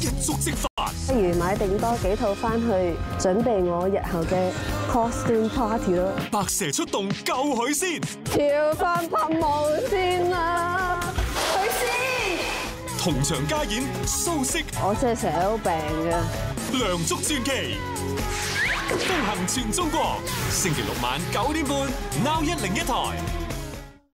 一觸即發。不如買定多幾套翻去，準備我日後嘅 costume party 咯。白蛇出動救佢先，跳翻噴霧先啦，佢先。同場加演蘇轼、我真係成日都病嘅。梁祝傳奇，風行全中國。星期六晚九點半，Now 一零一台。